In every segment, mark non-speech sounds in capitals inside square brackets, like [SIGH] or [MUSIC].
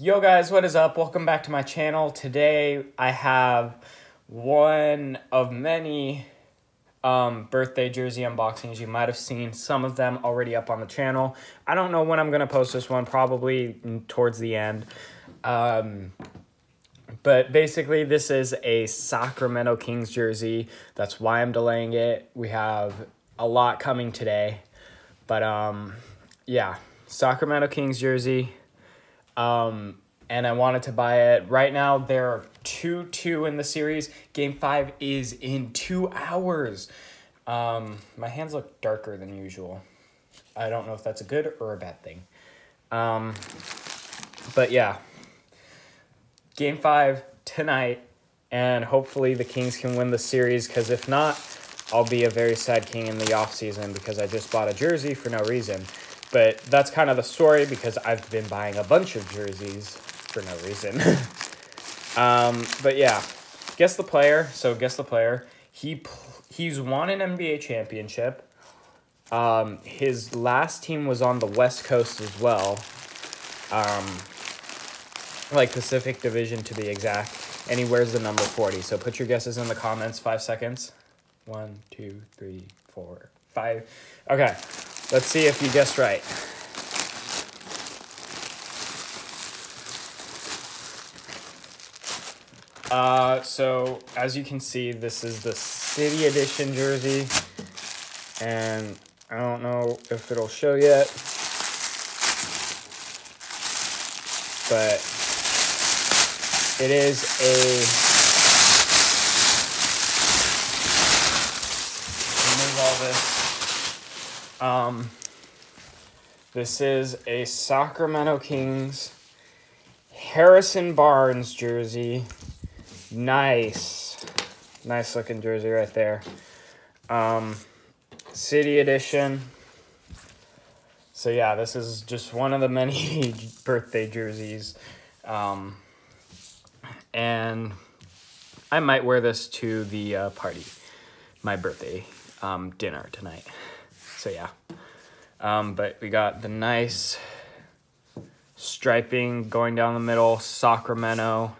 Yo guys, what is up? Welcome back to my channel. Today I have one of many um, birthday jersey unboxings. You might have seen some of them already up on the channel. I don't know when I'm going to post this one, probably towards the end. Um, but basically, this is a Sacramento Kings jersey. That's why I'm delaying it. We have a lot coming today. But um, yeah, Sacramento Kings jersey. Um, and I wanted to buy it. Right now, there are 2 2 in the series. Game 5 is in two hours. Um, my hands look darker than usual. I don't know if that's a good or a bad thing. Um, but yeah, game 5 tonight. And hopefully, the Kings can win the series because if not, I'll be a very sad king in the off season because I just bought a jersey for no reason. But that's kind of the story because I've been buying a bunch of jerseys for no reason. [LAUGHS] um, but yeah, guess the player. So guess the player. He he's won an NBA championship. Um, his last team was on the West Coast as well. Um, like Pacific Division to be exact. And he wears the number 40. So put your guesses in the comments. Five seconds. One, two, three, four, five. Okay, let's see if you guessed right. Uh, so as you can see, this is the City Edition jersey, and I don't know if it'll show yet, but it is a remove all this. Um, this is a Sacramento Kings Harrison Barnes jersey. Nice. Nice looking jersey right there. Um, City Edition. So yeah, this is just one of the many [LAUGHS] birthday jerseys. Um, and I might wear this to the uh, party, my birthday um, dinner tonight. So yeah. Um, but we got the nice striping going down the middle, Sacramento.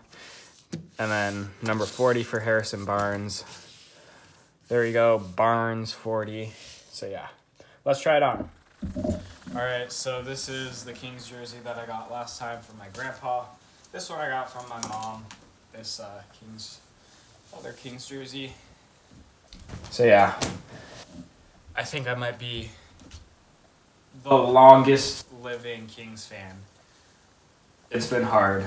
And then number 40 for Harrison Barnes. There you go, Barnes 40. So yeah, let's try it on. All right, so this is the Kings jersey that I got last time from my grandpa. This one I got from my mom. This uh, Kings, other Kings jersey. So yeah, I think I might be the longest living Kings fan. It's been hard.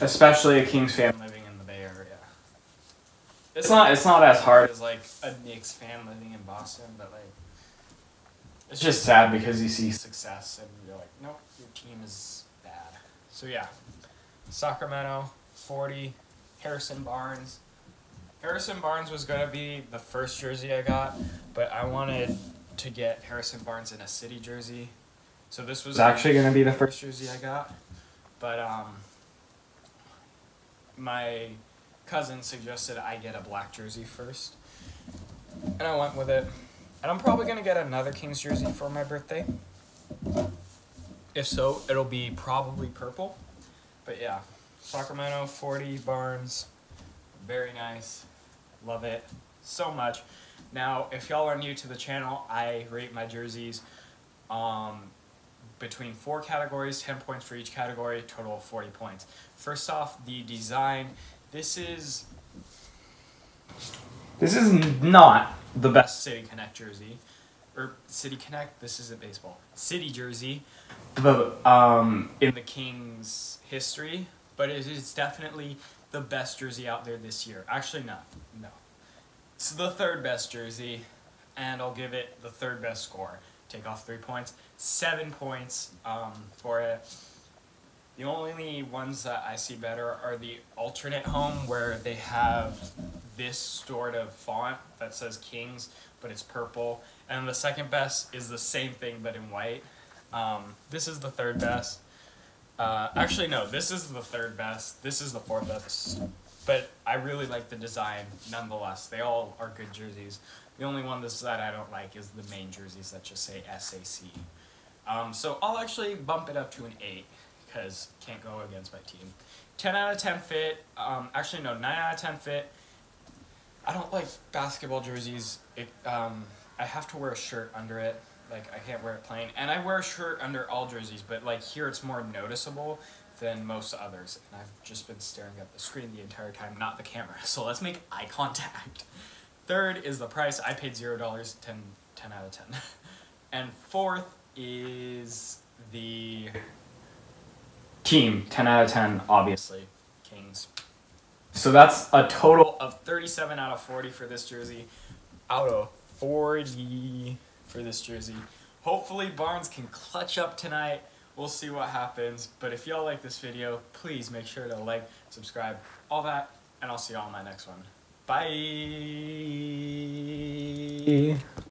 Especially a Kings fan living in the Bay Area. It's not it's not as hard as like a Knicks fan living in Boston, but like it's just sad because you see success and you're like, nope, your team is bad. So yeah. Sacramento, 40, Harrison Barnes. Harrison Barnes was gonna be the first jersey I got, but I wanted to get Harrison Barnes in a city jersey. So this was actually gonna be the first jersey I got. But um my cousin suggested I get a black jersey first. And I went with it. And I'm probably going to get another Kings jersey for my birthday. If so, it'll be probably purple. But yeah, Sacramento 40 Barnes. Very nice. Love it so much. Now, if y'all are new to the channel, I rate my jerseys um, between four categories, 10 points for each category, total of 40 points. First off, the design. This is this is not the best City Connect jersey. Or City Connect, this isn't baseball. City jersey. But um in the Kings history, but it is definitely the best jersey out there this year. Actually not. No. It's the third best jersey, and I'll give it the third best score. Take off three points. Seven points um, for it. The only ones that I see better are the alternate home where they have this sort of font that says Kings, but it's purple. And the second best is the same thing but in white. Um, this is the third best. Uh, actually, no, this is the third best. This is the fourth best. But I really like the design nonetheless. They all are good jerseys. The only one this, that I don't like is the main jerseys that just say SAC. Um, so I'll actually bump it up to an 8 because can't go against my team. 10 out of 10 fit. Um, actually, no, 9 out of 10 fit. I don't like basketball jerseys. It, um, I have to wear a shirt under it. Like, I can't wear it plain. And I wear a shirt under all jerseys, but like here it's more noticeable than most others. And I've just been staring at the screen the entire time, not the camera. [LAUGHS] So let's make eye contact. Third is the price. I paid $0, 10, 10 out of 10. [LAUGHS] and fourth is the team, 10 out of 10, obviously. Kings. So that's a total of 37 out of 40 for this jersey. Out of 40 for this jersey. Hopefully Barnes can clutch up tonight. We'll see what happens. But if y'all like this video, please make sure to like, subscribe, all that. And I'll see y'all in my next one. Bye.